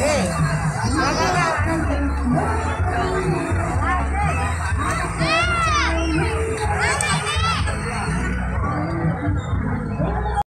ஏய்